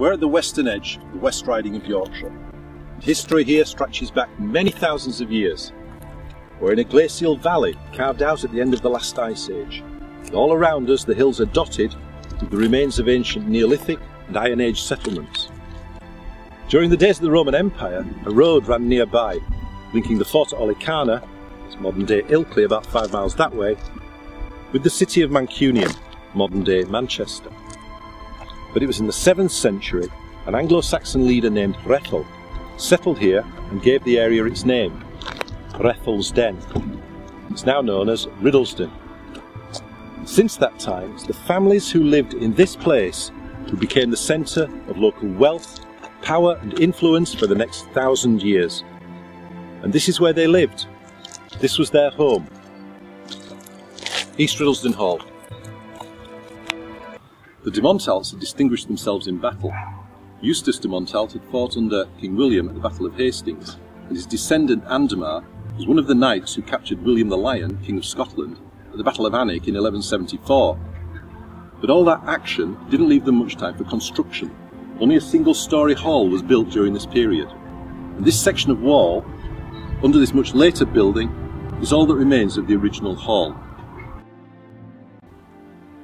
We're at the western edge of the West Riding of Yorkshire. History here stretches back many thousands of years. We're in a glacial valley carved out at the end of the last ice age. All around us the hills are dotted with the remains of ancient Neolithic and Iron Age settlements. During the days of the Roman Empire, a road ran nearby, linking the fort at Olicana, it's modern day Ilkley about five miles that way, with the city of Mancunium, modern day Manchester. But it was in the 7th century an Anglo-Saxon leader named Hrethel settled here and gave the area its name, Hrethel's Den. It's now known as Riddlesden. Since that time, the families who lived in this place who became the centre of local wealth, power and influence for the next thousand years. And this is where they lived. This was their home. East Riddlesden Hall. The de Montalts had distinguished themselves in battle. Eustace de Montalt had fought under King William at the Battle of Hastings, and his descendant Andemar was one of the knights who captured William the Lion, King of Scotland, at the Battle of Alnwick in 1174. But all that action didn't leave them much time for construction. Only a single story hall was built during this period. And this section of wall, under this much later building, is all that remains of the original hall.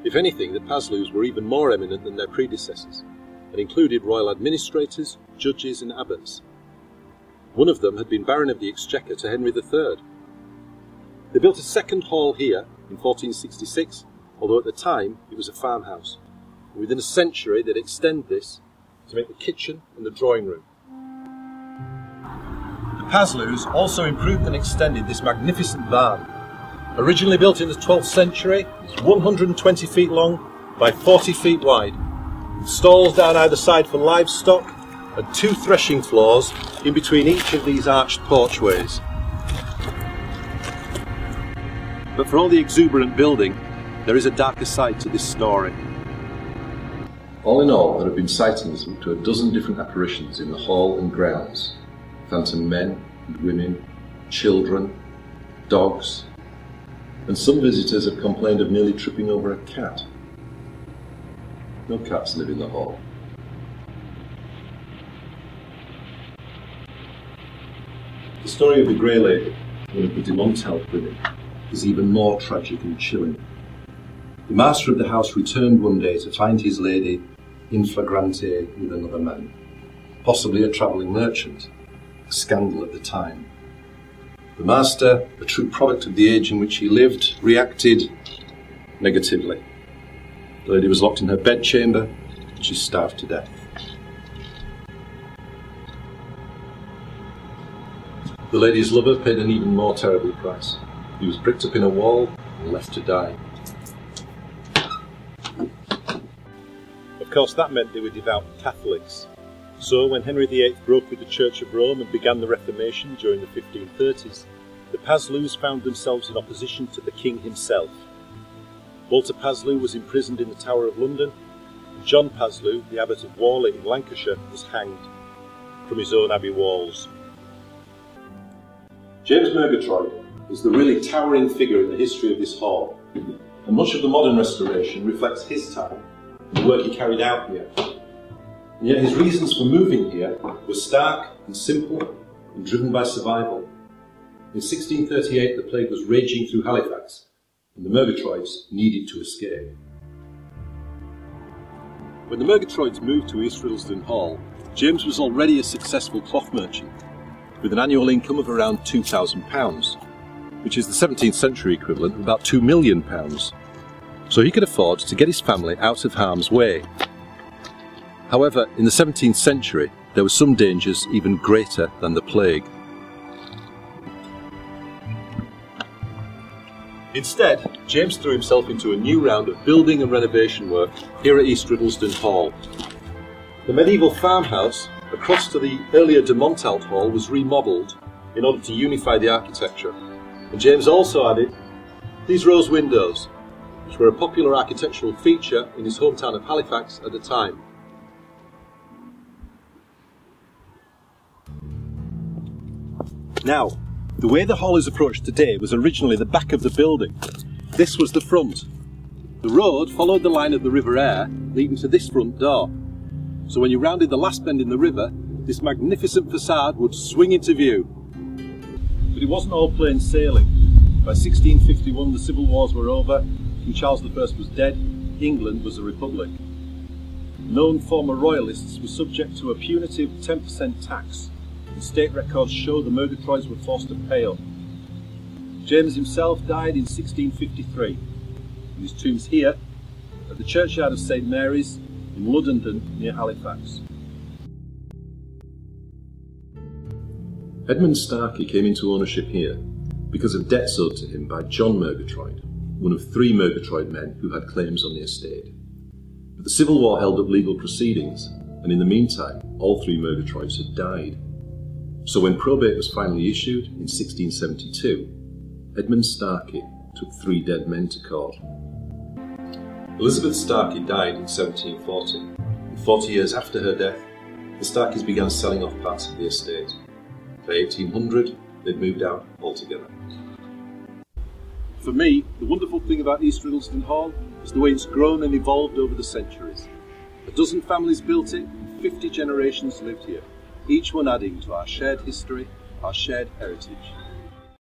If anything, the Paslews were even more eminent than their predecessors, and included royal administrators, judges and abbots. One of them had been Baron of the Exchequer to Henry III. They built a second hall here in 1466, although at the time it was a farmhouse. And within a century they'd extend this to make the kitchen and the drawing room. The Paslews also improved and extended this magnificent barn Originally built in the 12th century, it's 120 feet long by 40 feet wide. Stalls down either side for livestock and two threshing floors in between each of these arched porchways. But for all the exuberant building, there is a darker side to this story. All in all, there have been sightings up to a dozen different apparitions in the hall and grounds. Phantom men and women, children, dogs, and some visitors have complained of nearly tripping over a cat. No cats live in the hall. The story of the Grey Lady, one of the de Montalt women, is even more tragic and chilling. The master of the house returned one day to find his lady in flagrante with another man, possibly a travelling merchant, a scandal at the time. The master, a true product of the age in which he lived, reacted negatively. The lady was locked in her bedchamber and she starved to death. The lady's lover paid an even more terrible price. He was bricked up in a wall and left to die. Of course, that meant they were devout Catholics, so, when Henry VIII broke with the Church of Rome and began the Reformation during the 1530s, the Paslews found themselves in opposition to the king himself. Walter Paslew was imprisoned in the Tower of London, and John Paslew, the Abbot of Whalley in Lancashire, was hanged from his own abbey walls. James Murgatroyd is the really towering figure in the history of this hall, and much of the modern restoration reflects his time and the work he carried out here. And yet his reasons for moving here were stark and simple and driven by survival. In 1638, the plague was raging through Halifax, and the Murgatroyds needed to escape. When the Murgatroyds moved to East Riddlesden Hall, James was already a successful cloth merchant, with an annual income of around £2,000, which is the 17th century equivalent of about £2 million. So he could afford to get his family out of harm's way However, in the 17th century, there were some dangers even greater than the plague. Instead, James threw himself into a new round of building and renovation work here at East Riddlesden Hall. The medieval farmhouse across to the earlier de Montalt Hall was remodelled in order to unify the architecture. And James also added these rose windows, which were a popular architectural feature in his hometown of Halifax at the time. Now, the way the hall is approached today was originally the back of the building. This was the front. The road followed the line of the River Aire leading to this front door. So when you rounded the last bend in the river, this magnificent facade would swing into view. But it wasn't all plain sailing. By 1651 the civil wars were over, King Charles I was dead, England was a republic. Known former royalists were subject to a punitive 10% tax, and state records show the Murgatroyds were forced to pay James himself died in 1653, and his tomb's here at the churchyard of St Mary's in Luddenden near Halifax. Edmund Starkey came into ownership here because of debts owed to him by John Murgatroyd, one of three Murgatroyd men who had claims on the estate. But the Civil War held up legal proceedings, and in the meantime, all three Murgatroyds had died. So when probate was finally issued in 1672, Edmund Starkey took three dead men to court. Elizabeth Starkey died in 1740, and 40 years after her death, the Starkeys began selling off parts of the estate. By 1800, they'd moved out altogether. For me, the wonderful thing about East Riddlesden Hall is the way it's grown and evolved over the centuries. A dozen families built it, and 50 generations lived here, each one adding to our shared history, our shared heritage.